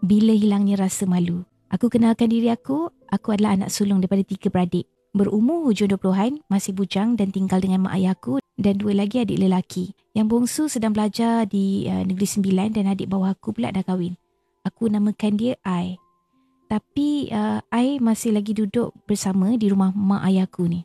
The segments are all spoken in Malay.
bila hilangnya rasa malu. Aku kenalkan diri aku, aku adalah anak sulung daripada tiga beradik. Berumur hujung 20-an, masih bujang dan tinggal dengan mak ayahku dan dua lagi adik lelaki. Yang bongsu sedang belajar di uh, Negeri Sembilan dan adik bawah aku pula dah kahwin. Aku namakan dia Ai. Tapi uh, Ai masih lagi duduk bersama di rumah mak ayahku ni.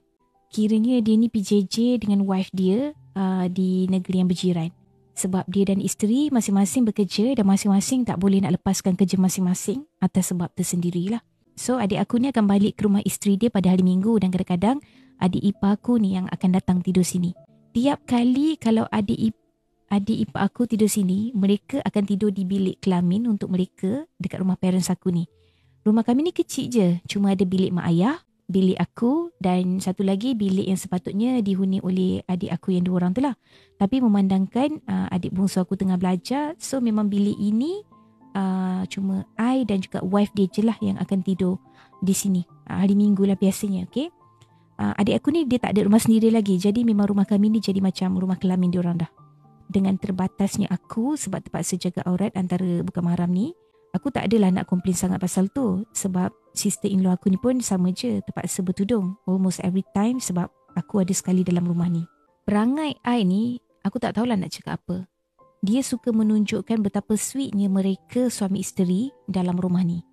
Kiranya dia ni PJJ dengan wife dia uh, di negeri yang berjiran sebab dia dan isteri masing-masing bekerja dan masing-masing tak boleh nak lepaskan kerja masing-masing atas sebab tersendirilah. So adik aku ni akan balik ke rumah isteri dia pada hari minggu dan kadang-kadang adik ipar aku ni yang akan datang tidur sini. Tiap kali kalau adik ip, adik ipar aku tidur sini, mereka akan tidur di bilik kelamin untuk mereka dekat rumah parents aku ni. Rumah kami ni kecil je, cuma ada bilik mak ayah, bilik aku dan satu lagi bilik yang sepatutnya dihuni oleh adik aku yang dua orang tu lah. Tapi memandangkan uh, adik bungsu aku tengah belajar, so memang bilik ini uh, cuma I dan juga wife dia je lah yang akan tidur di sini. Uh, hari minggu lah biasanya, okay? Uh, adik aku ni dia tak ada rumah sendiri lagi, jadi memang rumah kami ni jadi macam rumah kelamin diorang dah. Dengan terbatasnya aku sebab terpaksa jaga aurat antara bukan mahram ni, aku tak adalah nak komplain sangat pasal tu sebab sister-in-law aku ni pun sama je terpaksa bertudung almost every time sebab aku ada sekali dalam rumah ni. Perangai I ni, aku tak tahulah nak cakap apa. Dia suka menunjukkan betapa sweetnya mereka suami isteri dalam rumah ni.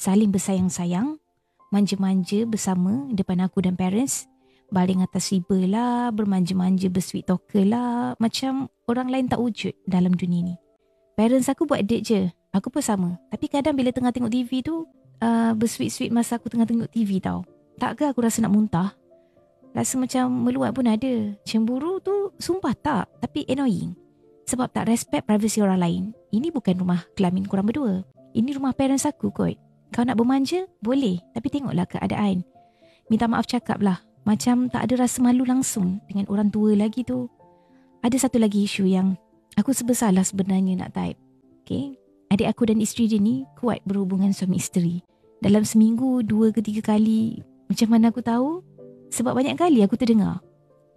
Saling bersayang-sayang, manja-manja bersama depan aku dan parents, baling atas riba lah, bermanja-manja bersweet talker lah, macam orang lain tak wujud dalam dunia ni. Parents aku buat date je, aku pun sama. Tapi kadang bila tengah tengok TV tu, uh, bersweet-sweet masa aku tengah tengok TV tau. Tak ke aku rasa nak muntah? Rasa macam meluat pun ada. Cemburu tu sumpah tak. Tapi annoying. Sebab tak respect privacy orang lain. Ini bukan rumah kelamin korang berdua. Ini rumah parents aku kot. Kau nak bermanja? Boleh. Tapi tengoklah keadaan. Minta maaf cakap lah. Macam tak ada rasa malu langsung dengan orang tua lagi tu. Ada satu lagi isu yang aku sebesalah sebenarnya nak type. Okay. Adik aku dan isteri dia ni kuat berhubungan suami isteri. Dalam seminggu dua ke tiga kali. Macam mana aku tahu? Sebab banyak kali aku terdengar.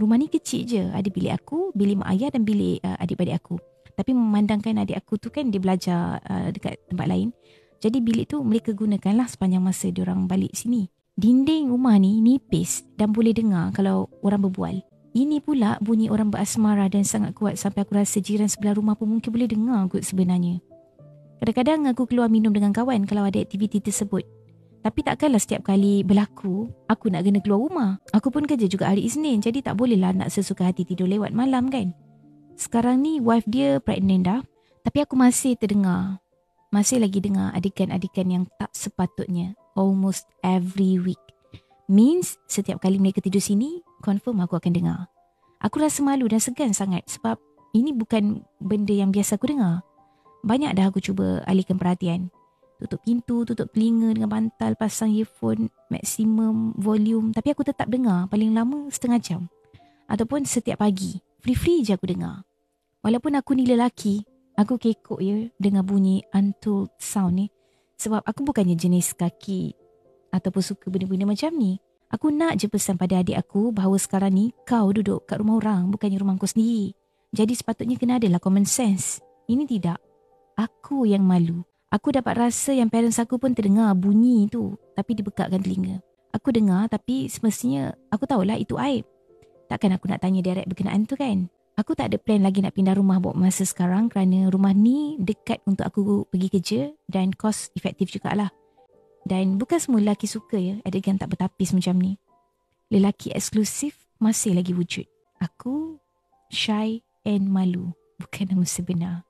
Rumah ni kecil je. Ada bilik aku, bilik mak ayah dan bilik uh, adik-adik aku. Tapi memandangkan adik aku tu kan dia belajar uh, dekat tempat lain. Jadi bilik tu mereka gunakanlah sepanjang masa dia orang balik sini. Dinding rumah ni nipis dan boleh dengar kalau orang berbual. Ini pula bunyi orang berasmara dan sangat kuat sampai aku rasa jiran sebelah rumah pun mungkin boleh dengar kot sebenarnya. Kadang-kadang aku keluar minum dengan kawan kalau ada aktiviti tersebut. Tapi takkanlah setiap kali berlaku, aku nak kena keluar rumah. Aku pun kerja juga hari Isnin, jadi tak bolehlah nak sesuka hati tidur lewat malam kan. Sekarang ni wife dia pregnant dah, tapi aku masih terdengar. Masih lagi dengar adikan-adikan yang tak sepatutnya. Almost every week. Means setiap kali mereka tidur sini, confirm aku akan dengar. Aku rasa malu dan segan sangat sebab ini bukan benda yang biasa aku dengar. Banyak dah aku cuba alihkan perhatian. Tutup pintu, tutup telinga dengan bantal, pasang earphone, maksimum volume. Tapi aku tetap dengar paling lama setengah jam. Ataupun setiap pagi. Free-free je aku dengar. Walaupun aku ni lelaki, aku kekok ya dengar bunyi untold sound ni. Sebab aku bukannya jenis kaki ataupun suka benda-benda macam ni. Aku nak je pesan pada adik aku bahawa sekarang ni kau duduk kat rumah orang bukannya rumah kau sendiri. Jadi sepatutnya kena adalah common sense. Ini tidak aku yang malu. Aku dapat rasa yang parents aku pun terdengar bunyi tu tapi dibekakkan telinga. Aku dengar tapi semestinya aku tahulah itu aib. Takkan aku nak tanya direct berkenaan tu kan? Aku tak ada plan lagi nak pindah rumah buat masa sekarang kerana rumah ni dekat untuk aku pergi kerja dan cost efektif jugalah. Dan bukan semua lelaki suka ya adegan tak bertapis macam ni. Lelaki eksklusif masih lagi wujud. Aku shy and malu bukan nama sebenar.